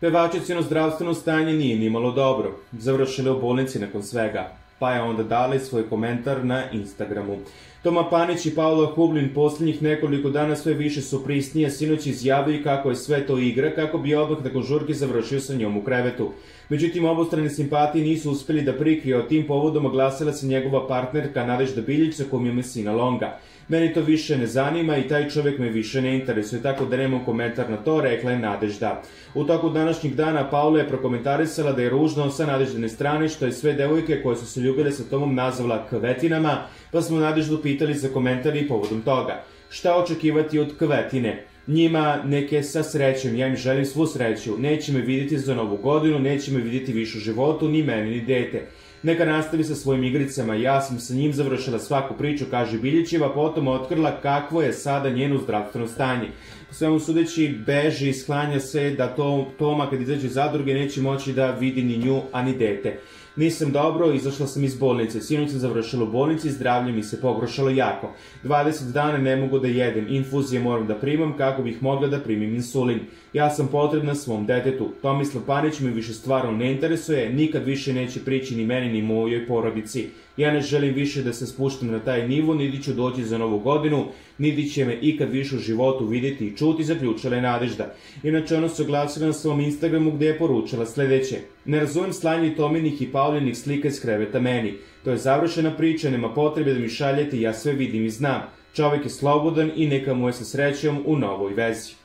Pevačicino zdravstveno stanje nije nimalo dobro. Završila u bolnici nakon svega. Pa je onda dala i svoj komentar na Instagramu. Toma Panić i Paula Hublin poslednjih nekoliko dana sve više su prisnije, sinoć izjavili kako je sve to igra, kako bi odmah nakon žurke završio sa njom u krevetu. Međutim, obostrane simpatije nisu uspeli da prikrije, o tim povodom oglasila se njegova partnerka Nadežda Biljić sa kom je Mesina Longa. Meni to više ne zanima i taj čovek me više ne interesuje, tako da nemam komentar na to, rekla je Nadežda. U toku današnjih dana Paula je prokomentarisala da je ružno sa Nadeždane strane što je sve devojke koje su se ljubile sa Tomom nazvala kvetinama, pa smo Nadeždu pitali za komentar i povodom toga. Šta očekivati od kvetine? njima neke sa srećem, ja im želim svu sreću, neće me vidjeti za novu godinu, neće me vidjeti više u životu, ni meni, ni dete. Neka nastavi sa svojim igricama, ja sam sa njim završila svaku priču, kaže Biljićeva, potom otkrila kakvo je sada njeno zdravstveno stanje. Po svemu sudeći, beži i sklanja se da to, Toma kad izađe iz zadruge neće moći da vidi ni nju, a ni dete. Nisam dobro, izašla sam iz bolnice. Sinoć sam završila u bolnici, zdravlje mi se pogoršalo jako. 20 dana ne mogu da jedem, infuzije moram da primam kako bih mogla da primim insulin. Ja sam potrebna svom detetu. Tomislav Panić me više stvarno ne interesuje, nikad više neće prići ni meni ni mojoj porodici. Ja ne želim više da se spuštam na taj nivo, niti ću doći za novu godinu, niti će me ikad više u životu videti i čuti, zaključila je Nadežda. Inače, ona se oglasila na svom Instagramu gde je poručila sledeće. Ne razumem slanje Tominih i Paulinih slika iz kreveta meni. To je završena priča, nema potrebe da mi šaljete, ja sve vidim i znam. Čovek je slobodan i neka mu je sa srećom u novoj vezi.